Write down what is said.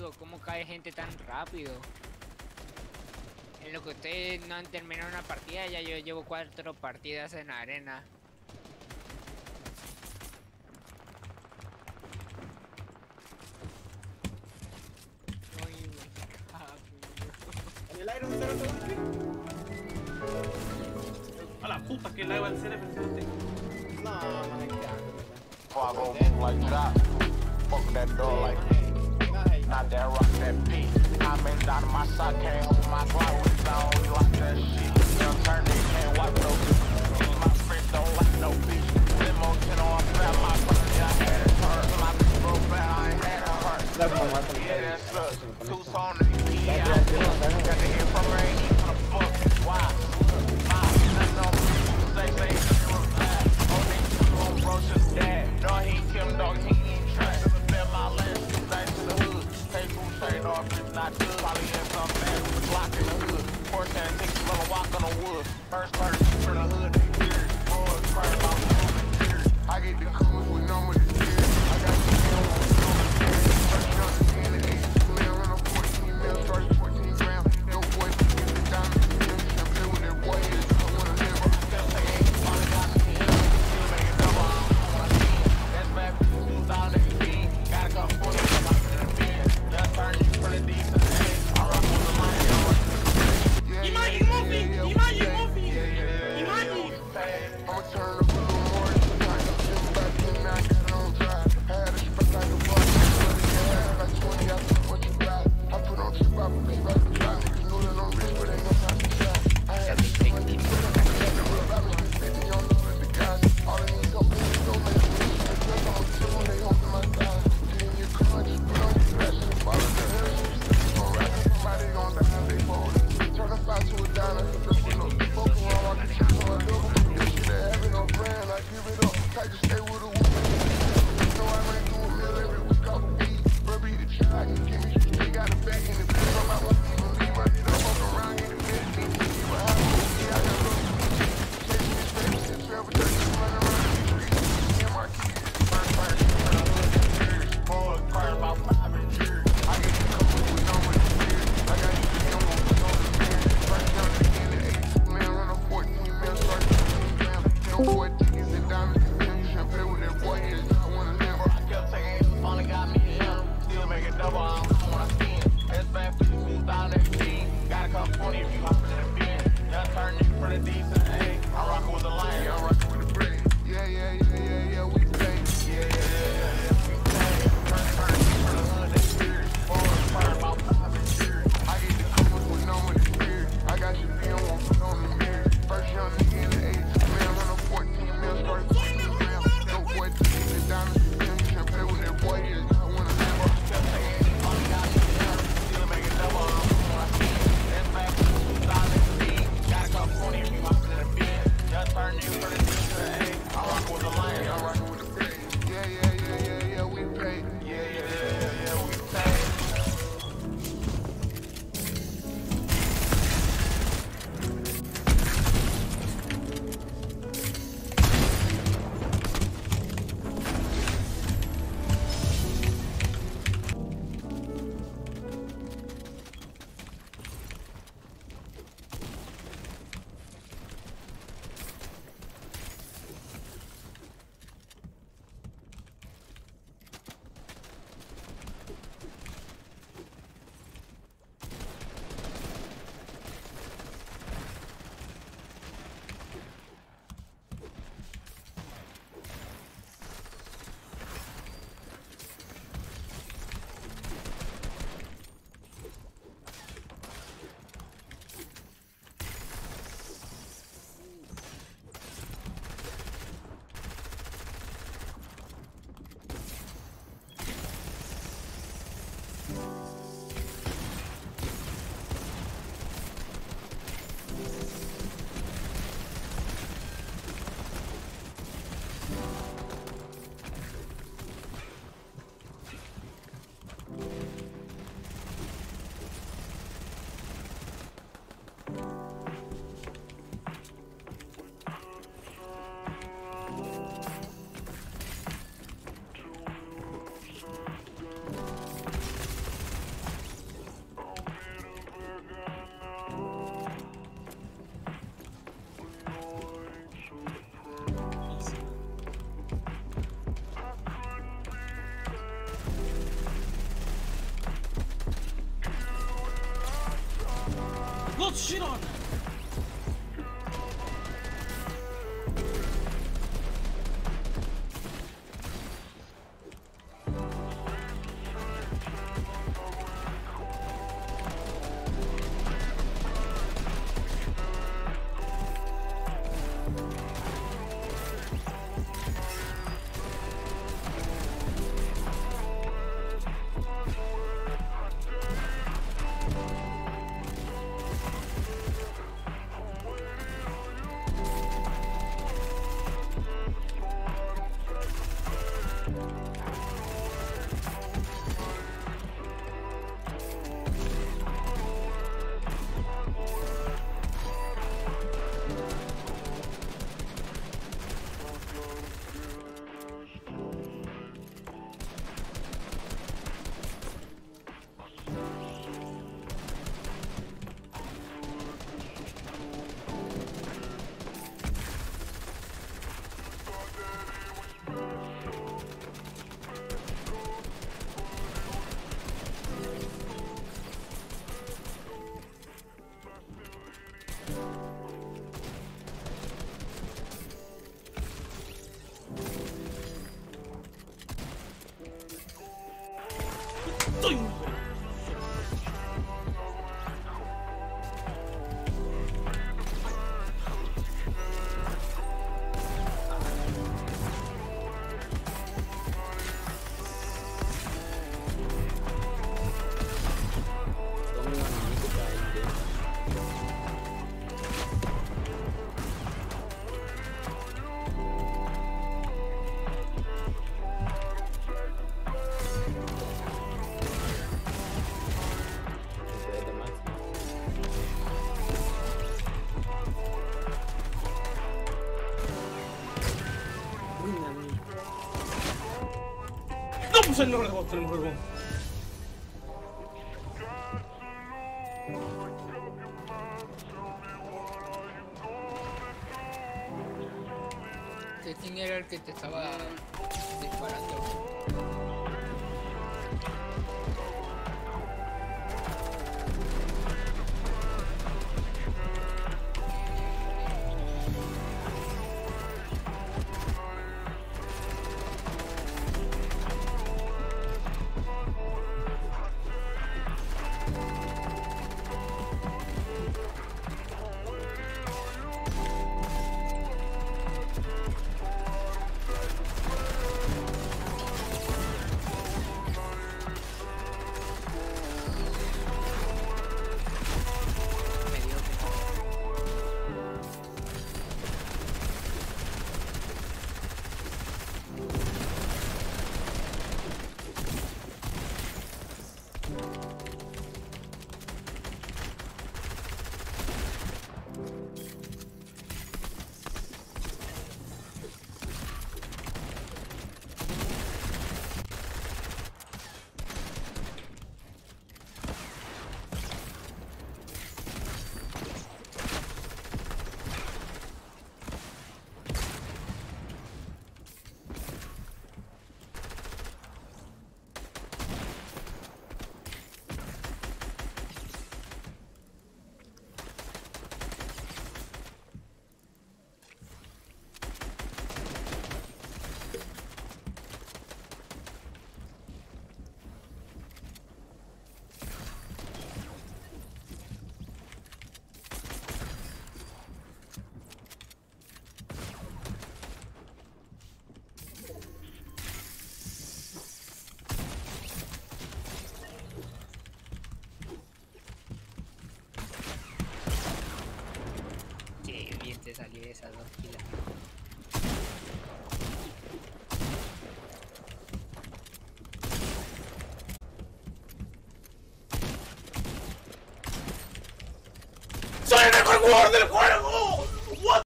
digo, ¿cómo cae gente tan rápido? En lo que ustedes no han terminado una partida, ya yo llevo cuatro partidas en la arena. el A la puta que el Iron 0 No, no, no, no. Fuck that door like That rock that beat. I'm in down my sock, can't hold my guard with on like that shit. Young turn, they can't no bitch. My friends don't like no bitch. Limo 10 on my I had. My bitch broke bad, I ain't had hurt. Yeah, that's yeah, got to hear from her, Y'all niggas know that I'm rich, but ain't no time. Don't shit on them. Puse el vos en el juego. ¿Qué quién era el que te estaba esas dos. ¡Soy el mejor jugador del juego!